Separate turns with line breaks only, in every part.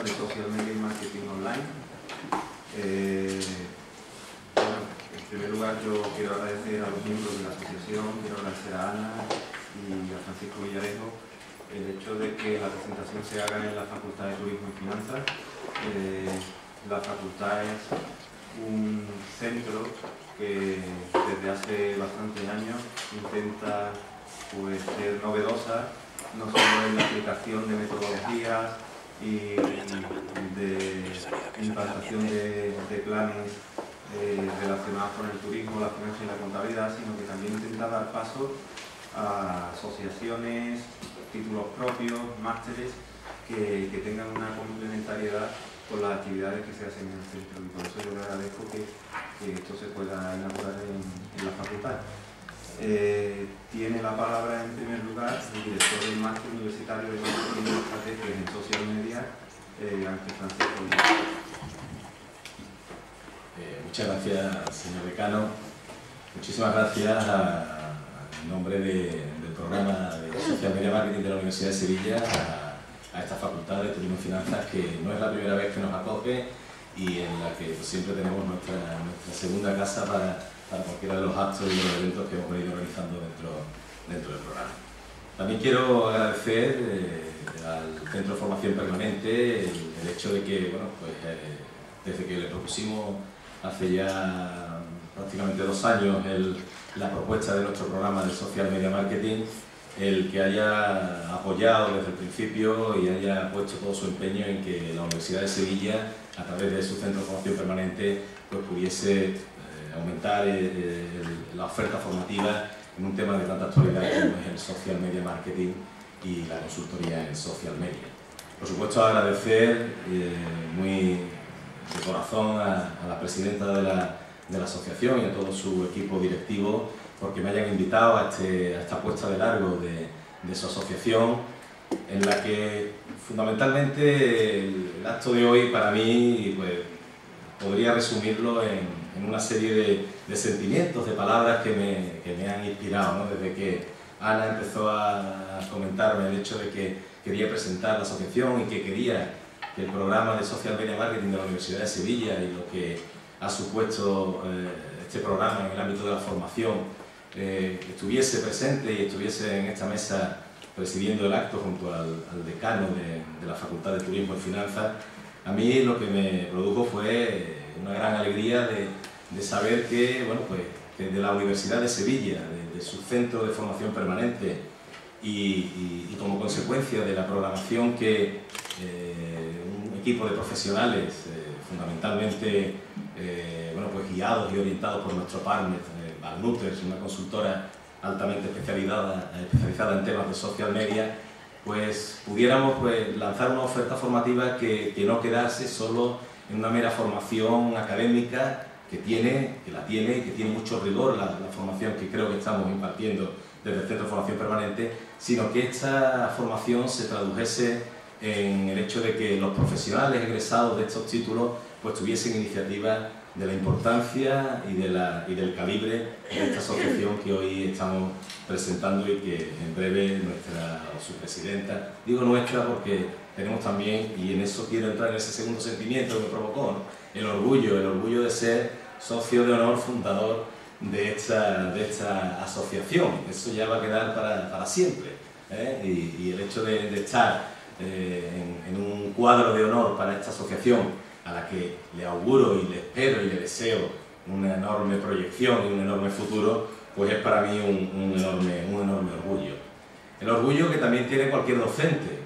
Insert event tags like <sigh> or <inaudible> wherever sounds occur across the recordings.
de social media y marketing online. Eh, en primer lugar yo quiero agradecer a los miembros de la asociación, quiero agradecer a Ana y a Francisco Villarejo el hecho de que la presentación se haga en la Facultad de Turismo y Finanzas. Eh, la facultad es un centro que desde hace bastantes años intenta pues, ser novedosa, no solo en la aplicación de metodologías, y de implantación de, planes eh, relacionados con el turismo, la finanza y la contabilidad, sino que también intenta dar paso a asociaciones, títulos propios, másteres, que, tengan una complementariedad con las actividades que se hacen en el centro. Y por eso yo le agradezco que, esto se pueda inaugurar en la facultad. Eh, tiene la palabra en primer lugar el director del máster universitario de marketing y estrategias en social media, eh, Ángel Francisco.
Eh, muchas gracias, señor decano. Muchísimas gracias en nombre del programa de Social Media Marketing de la Universidad de Sevilla a, esta facultad de Turismo y Finanzas que no es la primera vez que nos acoge y en la que pues, siempre tenemos nuestra, nuestra segunda casa para para cualquiera de los actos y los eventos que hemos venido realizando dentro, dentro del programa. También quiero agradecer eh, al Centro de Formación Permanente el, hecho de que, bueno, pues, eh, desde que le propusimos hace ya prácticamente dos años la propuesta de nuestro programa de Social Media Marketing, el que haya apoyado desde el principio y haya puesto todo su empeño en que la Universidad de Sevilla, a través de su Centro de Formación Permanente, pues pudiese aumentar la oferta formativa en un tema de tanta actualidad como es el social media marketing y la consultoría en social media. Por supuesto agradecer eh, muy de corazón a, la presidenta de la, de la, asociación y a todo su equipo directivo porque me hayan invitado a, este, a esta puesta de largo de, de, su asociación en la que fundamentalmente el, el acto de hoy para mí pues, podría resumirlo en, en una serie de, de, sentimientos, de palabras que me, que me han inspirado, ¿no? desde que Ana empezó a comentarme el hecho de que quería presentar la asociación y que quería que el programa de Social Media Marketing de la Universidad de Sevilla y lo que ha supuesto eh, este programa en el ámbito de la formación eh, estuviese presente y estuviese en esta mesa presidiendo el acto junto al, al decano de, de, la Facultad de Turismo y Finanzas, a mí lo que me produjo fue una gran alegría de, de saber que, bueno, pues, desde la Universidad de Sevilla, desde su centro de formación permanente y, y, como consecuencia de la programación que eh, un equipo de profesionales, eh, fundamentalmente eh, bueno, pues, guiados y orientados por nuestro partner, Valnuters, una consultora altamente especializada, especializada en temas de social media, pues pudiéramos pues, lanzar una oferta formativa que, que no quedase solo en una mera formación académica que tiene, que la tiene y que tiene mucho rigor la, formación que creo que estamos impartiendo desde el Centro de Formación Permanente, sino que esta formación se tradujese en el hecho de que los profesionales egresados de estos títulos pues tuviesen iniciativas de la importancia y, de la, y del calibre de esta asociación que hoy estamos presentando y que en breve nuestra su presidenta, digo nuestra porque tenemos también, y en eso quiero entrar en ese segundo sentimiento que me provocó, el orgullo, el orgullo de ser socio de honor fundador de esta, de esta asociación. Eso ya va a quedar para, para siempre. ¿eh? Y, y, el hecho de, de estar eh, en, en, un cuadro de honor para esta asociación, a la que le auguro y le espero y le deseo una enorme proyección y un enorme futuro, pues es para mí un, un enorme, un enorme orgullo. El orgullo que también tiene cualquier docente.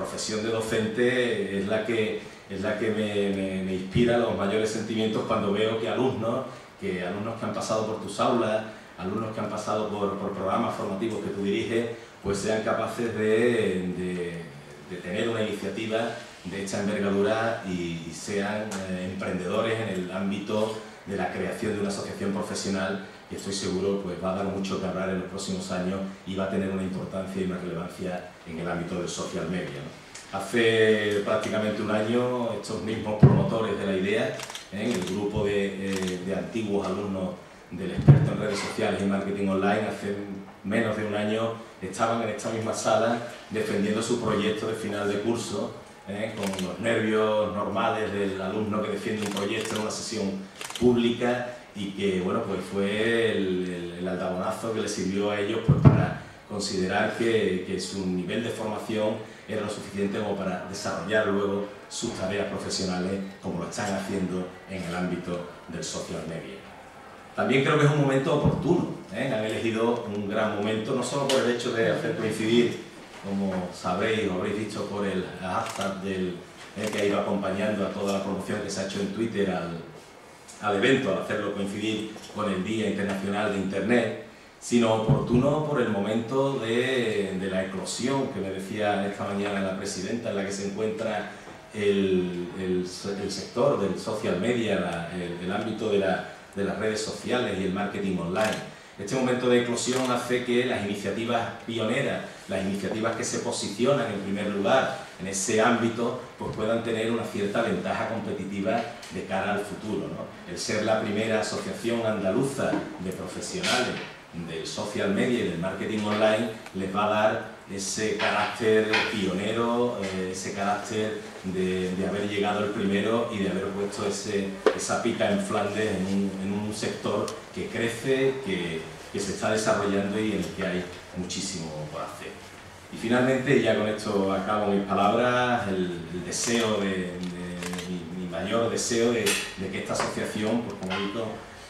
Profesión de docente es la que es la que me, inspira los mayores sentimientos cuando veo que alumnos, que alumnos que han pasado por tus aulas, alumnos que han pasado por, por programas formativos que tú diriges, pues sean capaces de, de, de tener una iniciativa de esta envergadura y, sean eh, emprendedores en el ámbito de la creación de una asociación profesional que estoy seguro pues va a dar mucho que hablar en los próximos años y va a tener una importancia y una relevancia en el ámbito del social media. ¿no? Hace prácticamente un año estos mismos promotores de la idea, ¿eh? el grupo de, eh, de, antiguos alumnos del experto en redes sociales y marketing online, hace menos de un año estaban en esta misma sala defendiendo su proyecto de final de curso ¿eh? con los nervios normales del alumno que defiende un proyecto en una sesión pública y que bueno, pues fue el, el, aldabonazo que le sirvió a ellos pues, para considerar que, que, su nivel de formación era lo suficiente como para desarrollar luego sus tareas profesionales como lo están haciendo en el ámbito del social media. También creo que es un momento oportuno, ¿eh? han elegido un gran momento, no solo por el hecho de hacer coincidir, como sabréis o habréis visto por el hashtag del, ¿eh? que ha ido acompañando a toda la promoción que se ha hecho en Twitter al, al evento, al hacerlo coincidir con el Día Internacional de Internet, sino oportuno por el momento de, de, la eclosión que me decía esta mañana la presidenta, en la que se encuentra el, el, el sector del social media, la, el, el, ámbito de, la, de, las redes sociales y el marketing online. Este momento de eclosión hace que las iniciativas pioneras, las iniciativas que se posicionan en primer lugar en ese ámbito, pues puedan tener una cierta ventaja competitiva de cara al futuro. El ser la primera asociación andaluza de profesionales del social media y del marketing online les va a dar ese carácter pionero, eh, ese carácter de, haber llegado el primero y de haber puesto esa pica en Flandes en un, sector que crece, que, se está desarrollando y en el que hay muchísimo por hacer. Y finalmente, ya con esto acabo mis palabras, el, el deseo de, de mi, mi, mayor deseo de, de, que esta asociación, pues como digo,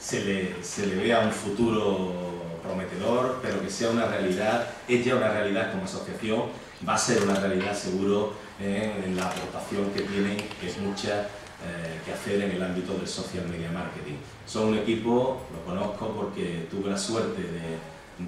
se le, se le vea un futuro prometedor, pero que sea una realidad, es ya una realidad como asociación, va a ser una realidad seguro eh, en la aportación que tienen, que es mucha, eh, que hacer en el ámbito del social media marketing. Son un equipo, lo conozco porque tuve la suerte de,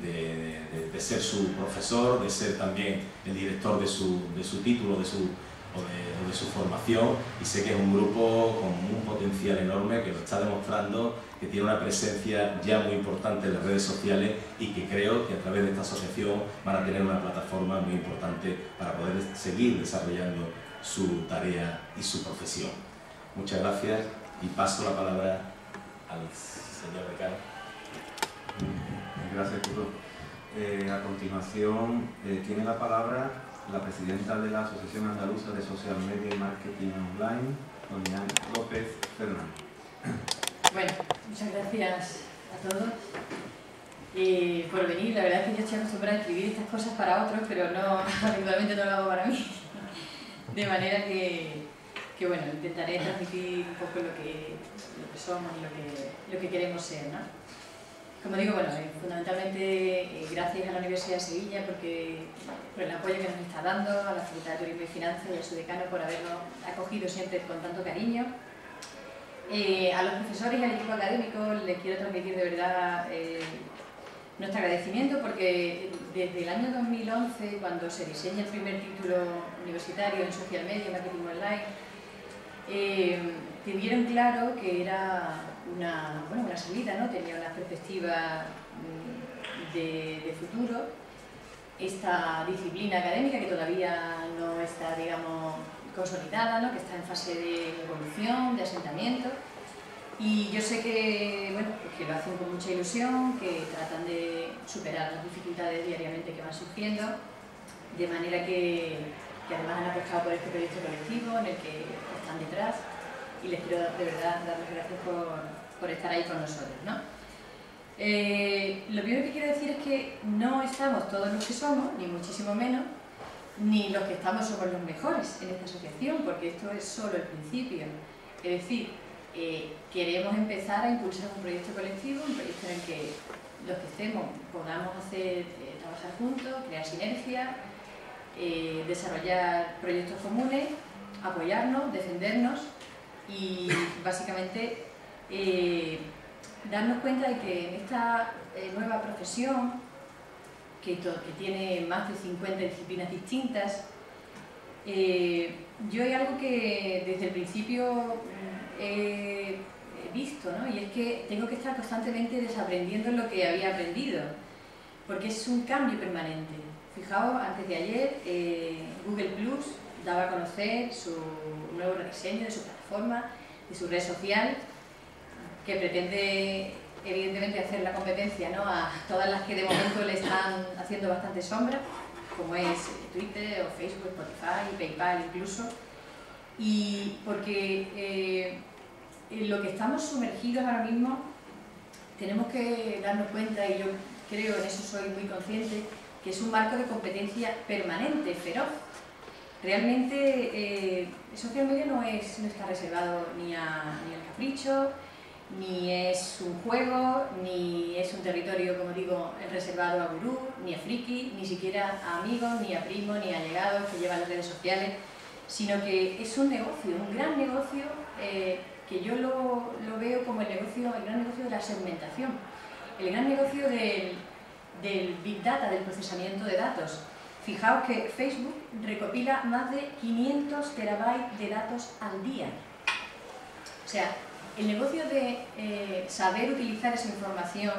de, de, de ser su profesor, de ser también el director de su, su título, de su o de, o de, su formación y sé que es un grupo con un potencial enorme que lo está demostrando, que tiene una presencia ya muy importante en las redes sociales y que creo que a través de esta asociación van a tener una plataforma muy importante para poder seguir desarrollando su tarea y su profesión. Muchas gracias y paso la palabra al señor decano.
Gracias, Curro. Eh, a continuación eh, tiene la palabra la presidenta de la Asociación Andaluza de Social Media y Marketing Online, doña López Fernández.
Bueno, muchas gracias a todos eh, por venir. La verdad es que yo estoy acostumbrada a escribir estas cosas para otros, pero no, <laughs> habitualmente no lo hago para mí. De manera que, que bueno, intentaré transmitir un poco lo que, lo que somos y lo que, lo que queremos ser, ¿no? Como digo, bueno, fundamentalmente eh, gracias a la Universidad de Sevilla porque, por el apoyo que nos está dando, a la Facultad de Turismo y Finanzas y a su decano por habernos acogido siempre con tanto cariño. Eh, a los profesores y al equipo académico les quiero transmitir de verdad eh, nuestro agradecimiento porque desde el año 2011, cuando se diseña el primer título universitario en Social Media Marketing Online, tuvieron claro que era una, bueno, una salida, ¿no? tenía una perspectiva mm, de, futuro. Esta disciplina académica que todavía no está, digamos, consolidada, ¿no? que está en fase de evolución, de asentamiento. Y yo sé que, bueno, pues que lo hacen con mucha ilusión, que tratan de superar las dificultades diariamente que van surgiendo, de manera que, que además han apostado por este proyecto colectivo en el que están detrás y les quiero de verdad dar las gracias por, estar ahí con nosotros. ¿no? Eh, lo primero que quiero decir es que no estamos todos los que somos, ni muchísimo menos, ni los que estamos somos los mejores en esta asociación, porque esto es solo el principio. Es decir, eh, queremos empezar a impulsar un proyecto colectivo, un proyecto en el que los que estemos podamos hacer, eh, trabajar juntos, crear sinergia, desarrollar proyectos comunes, apoyarnos, defendernos y básicamente eh, darnos cuenta de que en esta eh, nueva profesión, que, tiene más de 50 disciplinas distintas, eh, yo hay algo que desde el principio he visto, ¿no? y es que tengo que estar constantemente desaprendiendo lo que había aprendido, porque es un cambio permanente. Fijaos, antes de ayer Google Plus daba a conocer su nuevo rediseño de su plataforma, de su red social, que pretende evidentemente hacer la competencia a todas las que de momento le están haciendo bastante sombra, como es Twitter o Facebook, Spotify, PayPal incluso. y porque eh, en lo que estamos sumergidos ahora mismo tenemos que darnos cuenta, y yo creo, en eso soy muy consciente, que es un marco de competencia permanente, feroz. Realmente eh, social media no, es, no está reservado ni, a, ni al capricho, ni es un juego, ni es un territorio, como digo, reservado a gurú, ni a friki, ni siquiera a amigos, ni a primos, ni a allegados que llevan las redes sociales, sino que es un negocio, un gran negocio eh, que yo lo, veo como el, negocio, el gran negocio de la segmentación, el gran negocio del Big Data, del procesamiento de datos. Fijaos que Facebook recopila más de 500 terabytes de datos al día. O sea, el negocio de eh, saber utilizar esa información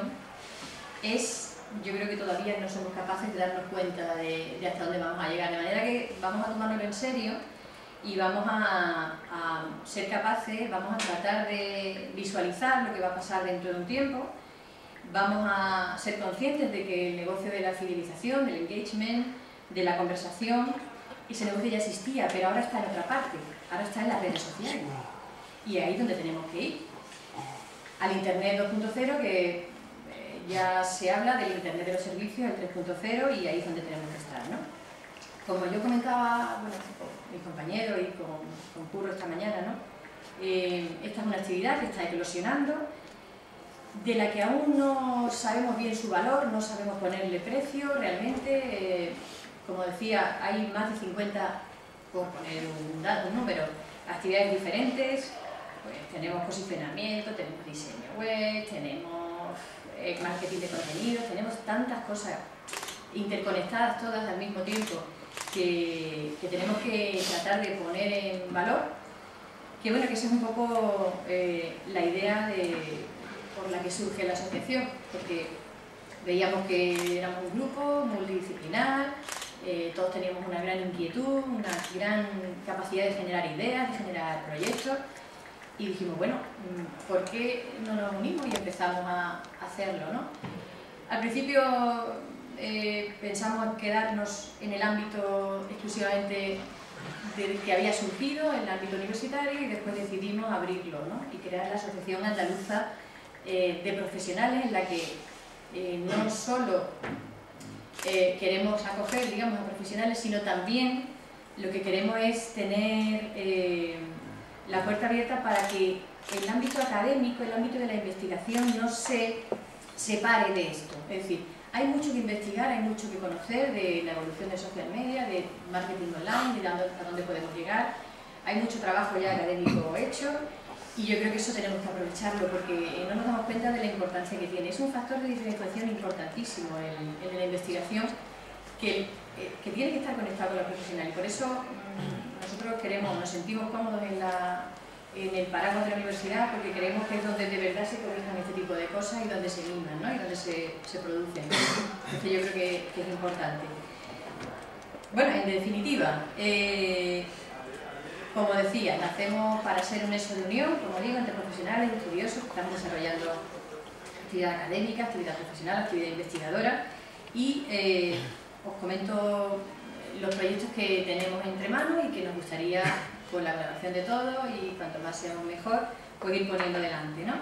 es, yo creo que todavía no somos capaces de darnos cuenta de, hasta dónde vamos a llegar, de manera que vamos a tomárnoslo en serio y vamos a, ser capaces, vamos a tratar de visualizar lo que va a pasar dentro de un tiempo, vamos a ser conscientes de que el negocio de la fidelización, del engagement, de la conversación, ese negocio ya existía, pero ahora está en otra parte, ahora está en las redes sociales y ahí es donde tenemos que ir. Al Internet 2.0, que eh, ya se habla del Internet de los servicios, el 3.0, y ahí es donde tenemos que estar. ¿no? Como yo comentaba bueno, con mis compañeros y con, con Curro esta mañana, ¿no? Eh, esta es una actividad que está eclosionando, de la que aún no sabemos bien su valor, no sabemos ponerle precio, realmente, eh, como decía, hay más de 50, por poner un, un número, actividades diferentes, pues tenemos posicionamiento, tenemos diseño web, tenemos eh, marketing de contenido, tenemos tantas cosas interconectadas todas al mismo tiempo que, tenemos que tratar de poner en valor, que bueno, que esa es un poco eh, la idea de, por la que surge la asociación, porque veíamos que éramos un grupo multidisciplinar, eh, todos teníamos una gran inquietud, una gran capacidad de generar ideas, de generar proyectos, y dijimos, bueno, mm, ¿por qué no nos unimos y empezamos a hacerlo? ¿no? Al principio eh, pensamos quedarnos en el ámbito exclusivamente del que había surgido, en el ámbito universitario, y después decidimos abrirlo ¿no? y crear la Asociación Andaluza eh, de Profesionales, en la que eh, no solo queremos acoger digamos, a profesionales, sino también lo que queremos es tener la puerta abierta para que el ámbito académico, el ámbito de la investigación no se separe de esto. Es decir, hay mucho que investigar, hay mucho que conocer de la evolución de social media, de marketing online, de a dónde podemos llegar. Hay mucho trabajo ya académico hecho y yo creo que eso tenemos que aprovecharlo porque no nos damos cuenta de la importancia que tiene. Es un factor de diferenciación importantísimo en, la investigación que, que, tiene que estar conectado con la profesional y por eso nosotros queremos, nos sentimos cómodos en, la, en el paraguas de la universidad porque creemos que es donde de verdad se comienzan este tipo de cosas y donde se miman ¿no? y donde se, se producen. Entonces yo creo que, que, es importante. Bueno, en definitiva, eh, como decía, nacemos para ser un eso de unión, como digo, entre profesionales, estudiosos, que estamos desarrollando actividad académica, actividad profesional, actividad investigadora y eh, os comento los proyectos que tenemos entre manos y que nos gustaría, con la colaboración de todos y cuanto más seamos mejor, pues ir poniendo delante. ¿no?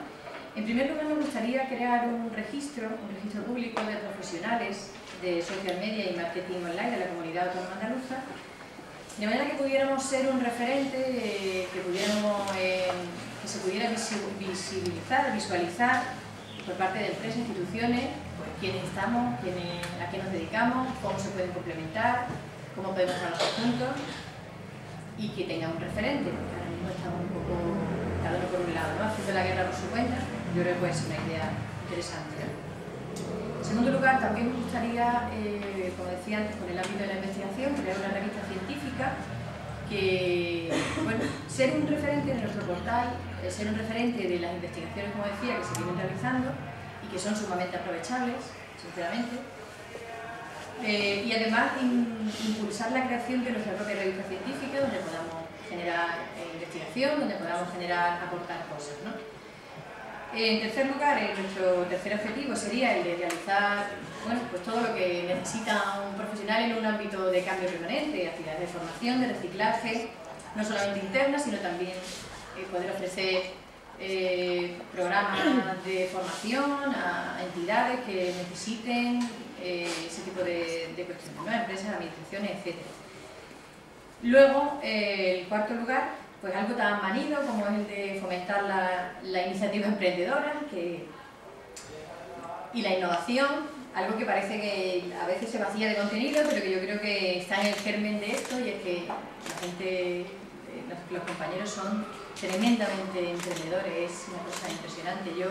En primer lugar nos gustaría crear un registro, un registro público de profesionales de social media y marketing online de la comunidad autónoma andaluza, de manera que pudiéramos ser un referente, eh, eh, que se pudiera visibilizar, visualizar por parte de empresas, instituciones, pues, quiénes estamos, a qué nos dedicamos, cómo se pueden complementar, cómo podemos trabajar juntos y que tenga un referente, ahora mismo estamos un poco cada uno por un lado, ¿no? haciendo la guerra por su cuenta, yo creo que puede ser una idea interesante. En segundo lugar, también me gustaría, eh, como decía antes, con el ámbito de la investigación, crear una revista científica que, bueno, ser un referente de nuestro portal, eh, ser un referente de las investigaciones, como decía, que se vienen realizando y que son sumamente aprovechables, sinceramente, eh, y además impulsar la creación de nuestra propia revista científica donde podamos generar investigación, donde podamos generar, aportar cosas. ¿no? En tercer lugar, eh, nuestro tercer objetivo sería el de realizar bueno, pues todo lo que necesita un profesional en un ámbito de cambio permanente, actividades de formación, de reciclaje, no solamente interna, sino también eh, poder ofrecer eh, programas de formación a entidades que necesiten ese tipo de, cuestiones, ¿no? empresas, administraciones, etc. Luego, el cuarto lugar, pues algo tan manido como es el de fomentar la, la iniciativa emprendedora que, y la innovación, algo que parece que a veces se vacía de contenido, pero que yo creo que está en el germen de esto y es que la gente, eh, los, compañeros son tremendamente emprendedores, es una cosa impresionante. Yo,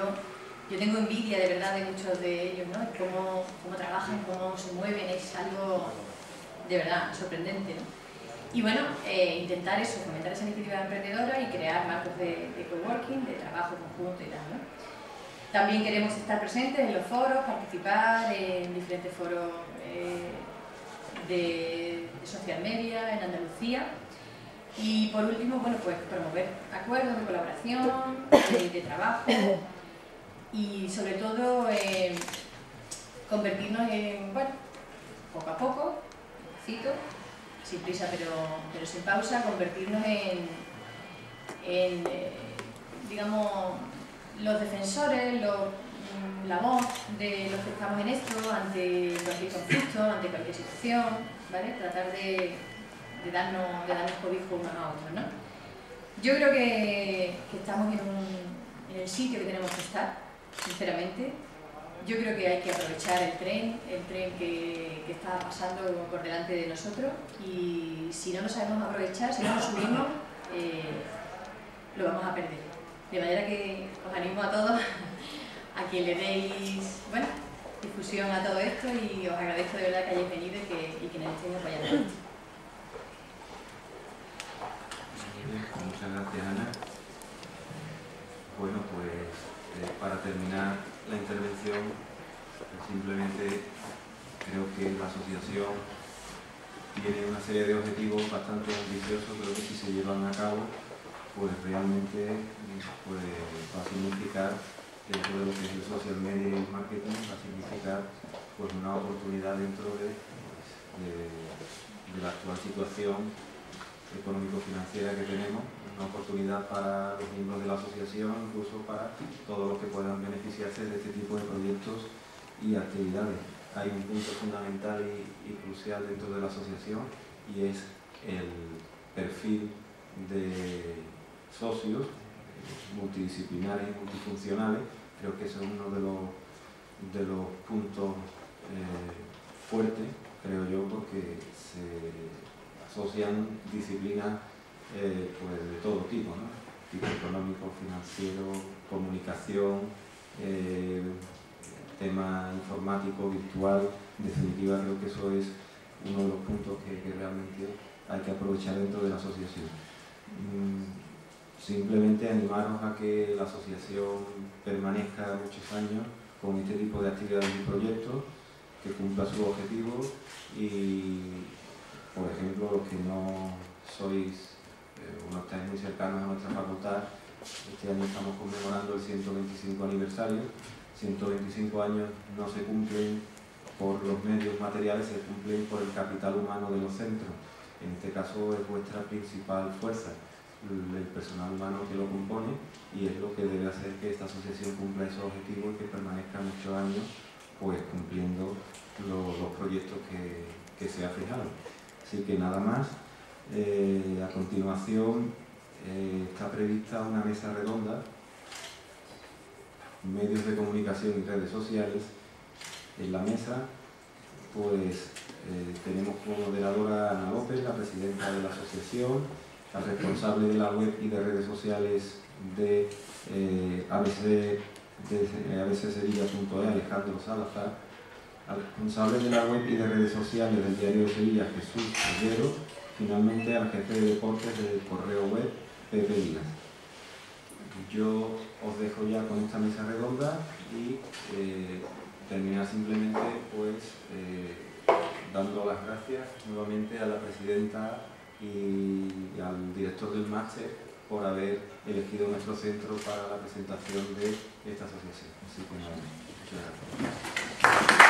yo tengo envidia de verdad de muchos de ellos, ¿no? Cómo, cómo trabajan, cómo se mueven, es algo de verdad sorprendente. Y bueno, eh, intentar eso, fomentar esa iniciativa emprendedora y crear marcos de, de coworking, de trabajo conjunto y tal. ¿no? También queremos estar presentes en los foros, participar en diferentes foros eh, de, social media en Andalucía. Y por último, bueno, pues promover acuerdos de colaboración, de, trabajo y sobre todo eh, convertirnos en, bueno, poco a poco, despacito, sin prisa pero, pero sin pausa, convertirnos en, eh, digamos, los defensores, mm, la voz de los que estamos en esto ante cualquier conflicto, ante cualquier situación, ¿vale? Tratar de, darnos, de darnos cobijo unos a otros, ¿no? Yo creo que, estamos en el sitio que tenemos que estar, sinceramente. Yo creo que hay que aprovechar el tren, el tren que, que, está pasando por delante de nosotros y si no lo sabemos aprovechar, si no nos subimos, eh, lo vamos a perder. De manera que os animo a todos <laughs> a que le deis bueno, difusión a todo esto y os agradezco de verdad que hayáis venido y que, y que nos estéis apoyando.
Muchas gracias Ana. Bueno, pues eh, para terminar la intervención, simplemente creo que la asociación tiene una serie de objetivos bastante ambiciosos, creo que si se llevan a cabo pues realmente pues, va a significar, dentro de lo que es el social media y marketing, va a significar pues, una oportunidad dentro de, de, la actual situación económico-financiera que tenemos, para los miembros de la asociación, incluso para todos los que puedan beneficiarse de este tipo de proyectos y actividades. Hay un punto fundamental y, crucial dentro de la asociación y es el perfil de socios multidisciplinares y multifuncionales. Creo que ese es uno de los, de los puntos eh, fuertes, creo yo, porque se asocian disciplinas eh, pues de todo tipo, ¿no? tipo económico, financiero, comunicación, eh, tema informático, virtual, en definitiva creo que eso es uno de los puntos que, realmente hay que aprovechar dentro de la asociación. Mm, Simplemente animaros a que la asociación permanezca muchos años con este tipo de actividades y proyectos, que cumpla sus objetivos y, por ejemplo, los que no sois no estáis muy cercanos a nuestra facultad, este año estamos conmemorando el 125 aniversario. 125 años no se cumplen por los medios materiales, se cumplen por el capital humano de los centros. En este caso es vuestra principal fuerza el personal humano que lo compone y es lo que debe hacer que esta asociación cumpla esos objetivos y que permanezca muchos años pues cumpliendo los, proyectos que, se ha fijado. Así que nada más, eh, a continuación eh, está prevista una mesa redonda, medios de comunicación y redes sociales. En la mesa pues eh, tenemos como moderadora Ana López, la presidenta de la asociación, al responsable de la web y de redes sociales de ABC, de abcsevilla.e, Alejandro Salazar, al responsable de la web y de redes sociales del diario de Sevilla, Jesús Ollero, finalmente al jefe de deportes del correo web, Pepe Díaz. Yo os dejo ya con esta mesa redonda y eh, terminar simplemente pues dando las gracias nuevamente a la presidenta y al director del máster por haber elegido nuestro centro para la presentación de esta asociación. Así que muchas gracias.